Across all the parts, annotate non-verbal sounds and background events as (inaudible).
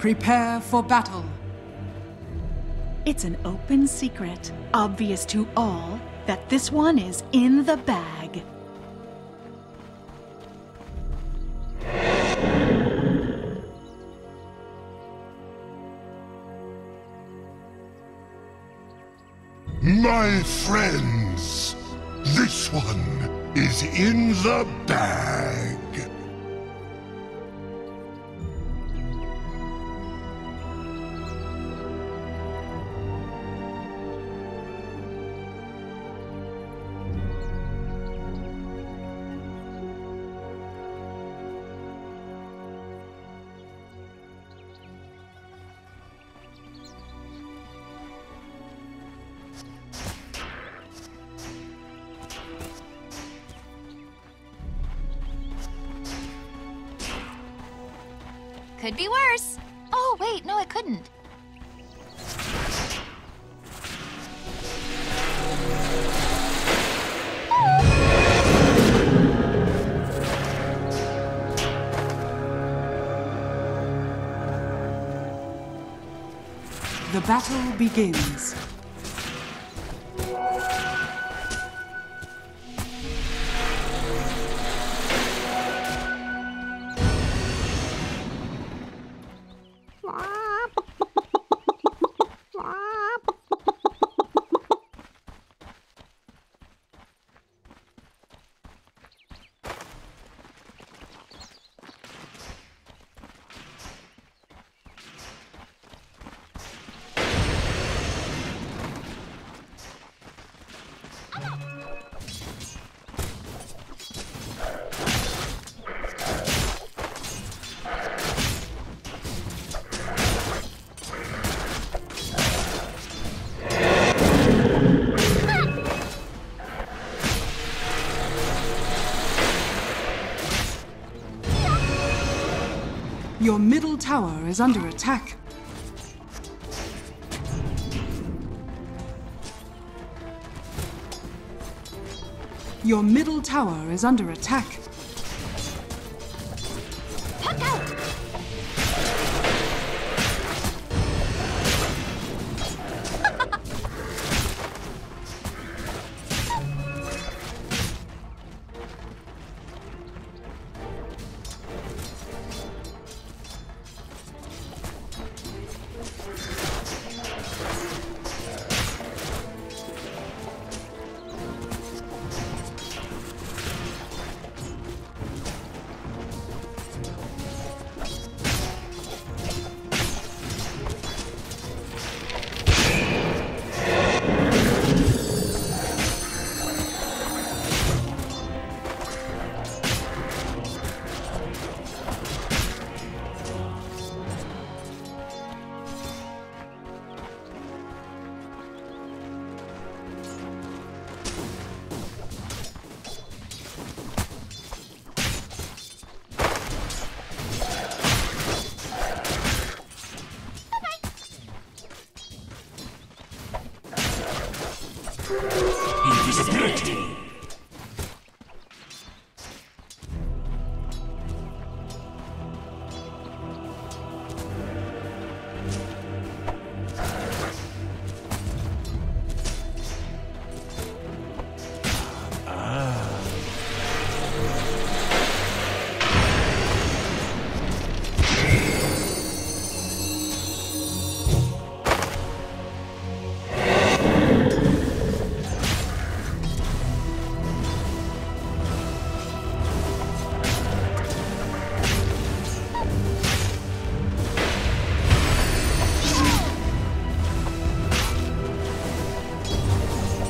Prepare for battle. It's an open secret, obvious to all, that this one is in the bag. My friends, this one is in the bag. The battle begins. Tower is under attack. Your middle tower is under attack. Invisibility.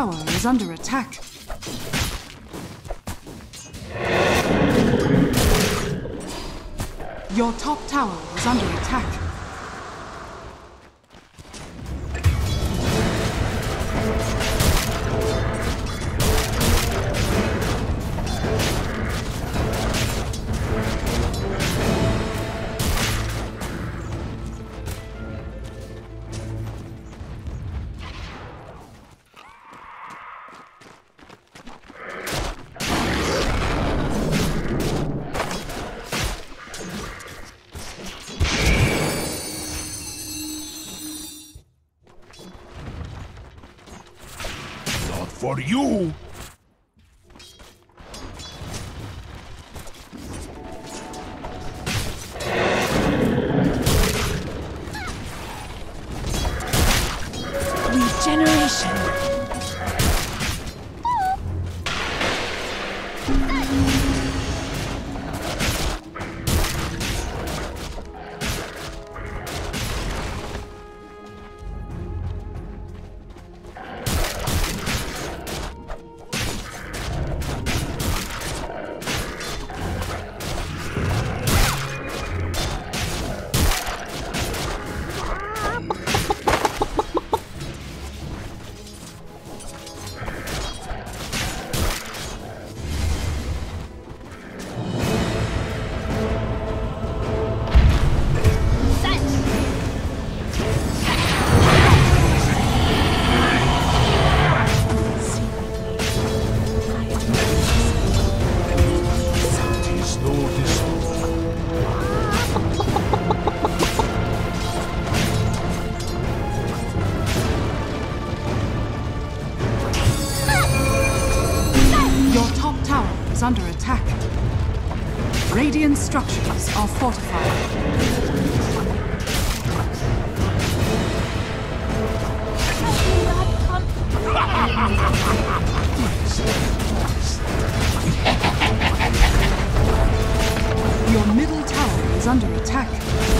Tower is under attack. Your top tower is under attack. You! Is under attack.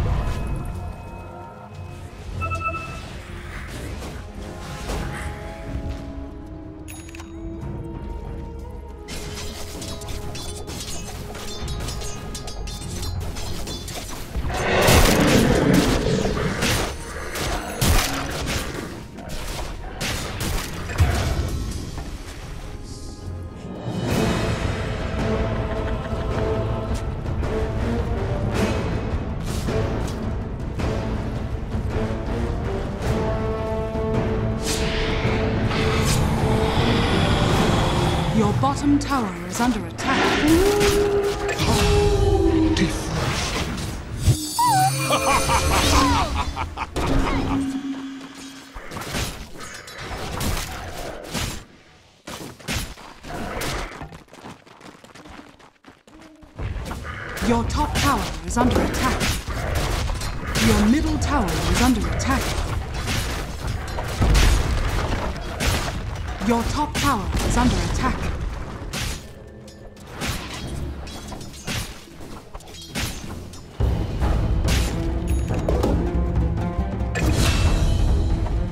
Bottom tower is under attack. (laughs) Your top tower is under attack. Your middle tower is under attack. Your top tower is under attack.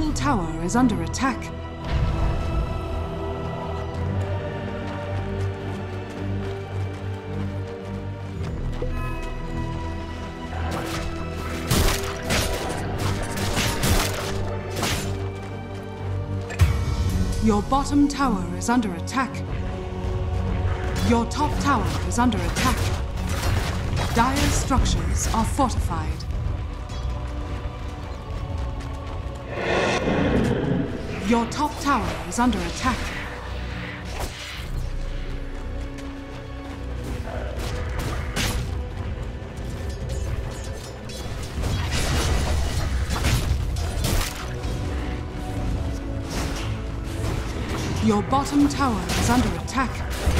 Middle tower is under attack. Your bottom tower is under attack. Your top tower is under attack. Dire structures are fortified. Your top tower is under attack. Your bottom tower is under attack.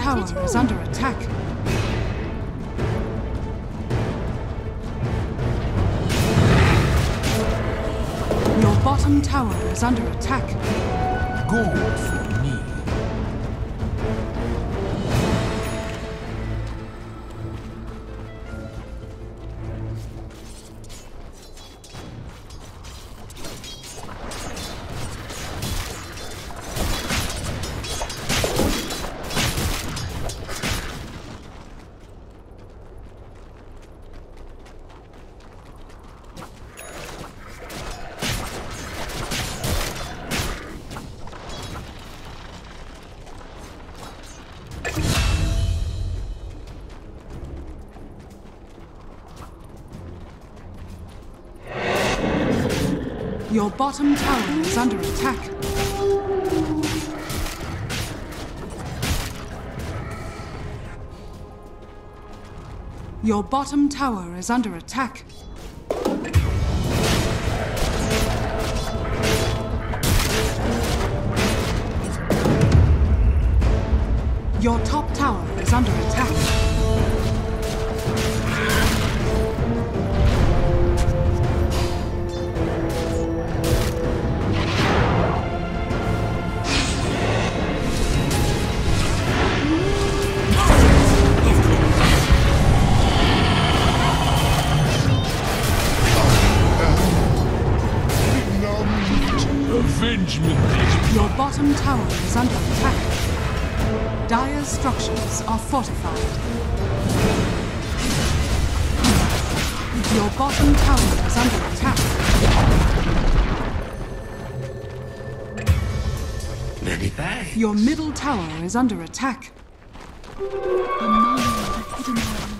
Tower is under attack. Your bottom tower is under attack. Gold Your bottom tower is under attack. Your bottom tower is under attack. Bottom tower is under attack. Dire's structures are fortified. Your bottom tower is under attack. Many thanks. Your middle tower is under attack. Among the hidden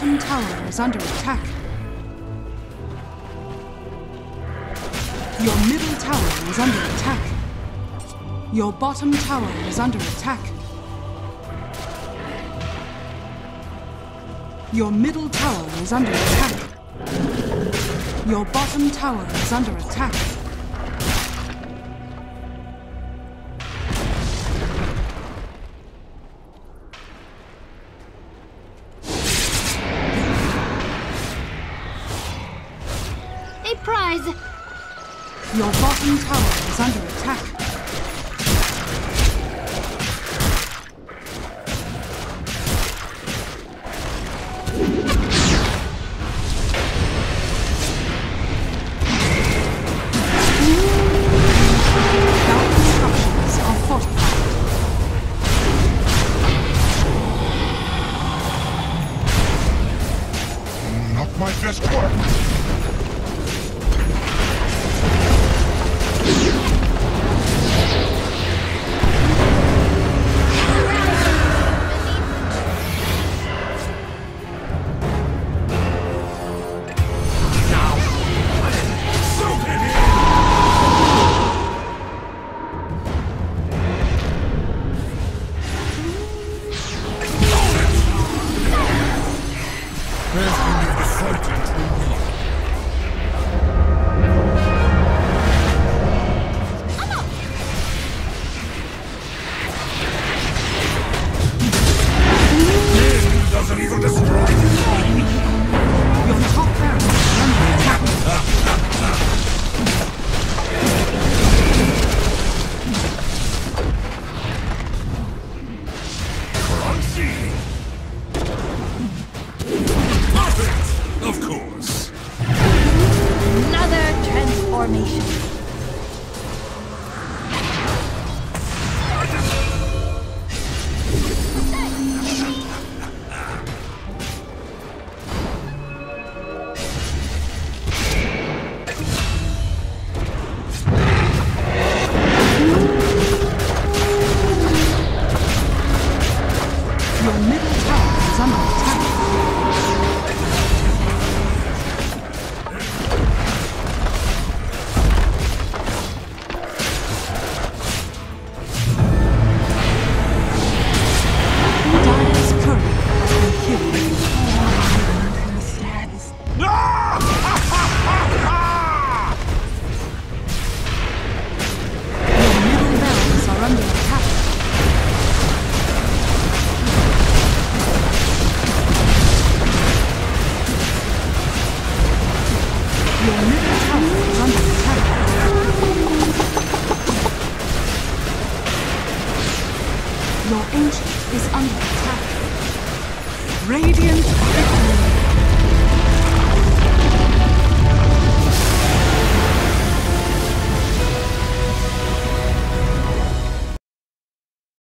Bottom tower is under attack. Your middle tower is under attack. Your bottom tower is under attack. Your middle tower is under attack. Your bottom tower is under attack. Bottom tower